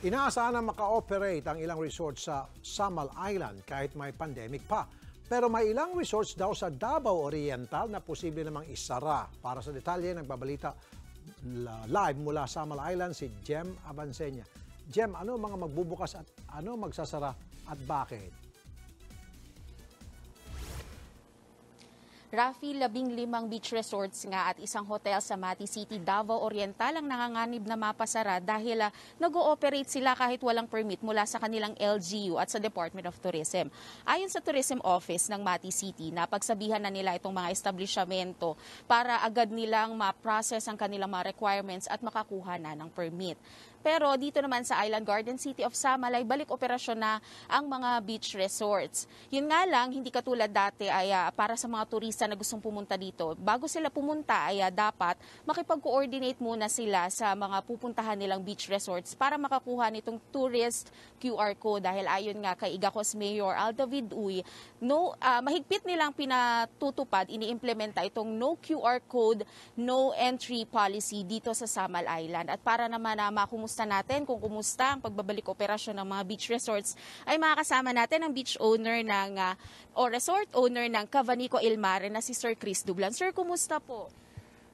Inaasahan na maka-operate ang ilang resorts sa Samal Island kahit may pandemic pa. Pero may ilang resorts daw sa Davao Oriental na posible namang isara. Para sa detalye, nagbabalita live mula Samal Island si Jem Abansenya. Jem, ano mga magbubukas at ano magsasara at bakit? Rafi, labing limang beach resorts nga at isang hotel sa Mati City, Davao Oriental ang nanganganib na mapasara dahil uh, nag-ooperate sila kahit walang permit mula sa kanilang LGU at sa Department of Tourism. Ayon sa Tourism Office ng Mati City, napagsabihan na nila itong mga establishmento para agad nilang ma-process ang kanilang mga requirements at makakuha na ng permit. Pero dito naman sa Island Garden City of Samalay, balik operasyon na ang mga beach resorts. Yun nga lang, hindi katulad dati ay ah, para sa mga turista na gustong pumunta dito. Bago sila pumunta ay ah, dapat makipag-coordinate muna sila sa mga pupuntahan nilang beach resorts para makakuha nitong tourist QR code dahil ayon nga kay Igacos Mayor Aldavid Uy, no, ah, mahigpit nilang pinatutupad, iniimplementa itong no QR code, no entry policy dito sa Samal Island. At para naman na makumusta natin kung kumusta ang pagbabalik operasyon ng mga beach resorts, ay makakasama natin ang beach owner ng, ah, o resort owner ng Cavanico Ilmare na si Sir Chris Dublan. Sir, kumusta po?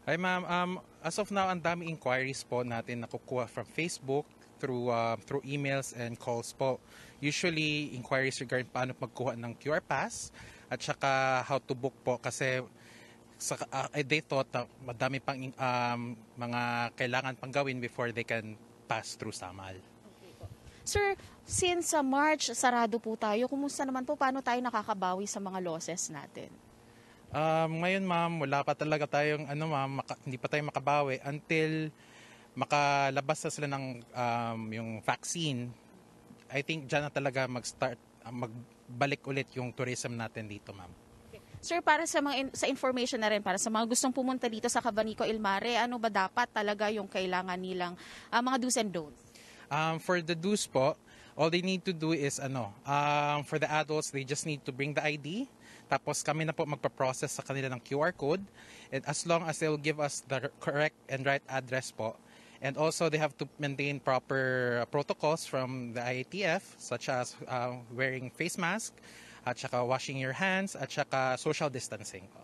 Hi ma'am, um, as of now, ang dami inquiries po natin nakukuha from Facebook, through uh, through emails and calls po. Usually, inquiries regarding paano magkuha ng QR pass at saka how to book po kasi sa, uh, they thought na madami pang um, mga kailangan pang gawin before they can pass through Samal. Sir, since sa March, sarado po tayo, kumusta naman po, paano tayo nakakabawi sa mga losses natin? Um, ngayon ma'am, wala pa talaga tayong ano ma'am, maka- hindi pa tayo makabawi until makalabas na sila ng um, yung vaccine. I think dyan na talaga mag-start, uh, magbalik ulit yung tourism natin dito ma'am. Sir, para sa mga in- sa information na rin para sa mga gustong pumunta dito sa Cavanico Ilmare, ano ba dapat talaga yung kailangan nilang ah, mga do's and don'ts? Um, for the dues po, all they need to do is ano, um, for the adults, they just need to bring the ID. Tapos kami na po magpa-process sa kanila ng QR code. And as long as they'll give us the correct and right address po. And also they have to maintain proper protocols from the IATF such as uh, wearing face mask, at saka washing your hands, at saka social distancing po.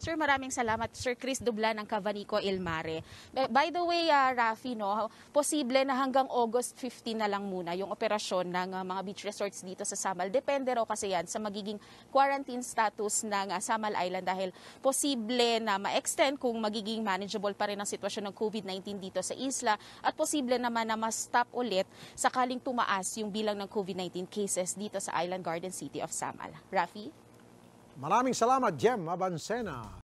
Sir, maraming salamat. Sir Chris Dublan ng Cavanico Ilmare. By- By the way, ah, Rafi, no, posible na hanggang August 15 na lang muna yung operasyon ng ah, mga beach resorts dito sa Samal. Depende raw kasi yan sa magiging quarantine status ng ah, Samal Island dahil posible na ma-extend kung magiging manageable pa rin ang sitwasyon ng COVID-19 dito sa isla at posible naman na ma-stop ulit sakaling tumaas yung bilang ng COVID-19 cases dito sa Island Garden City of Samal. Rafi? Maraming salamat, Jem Abansena.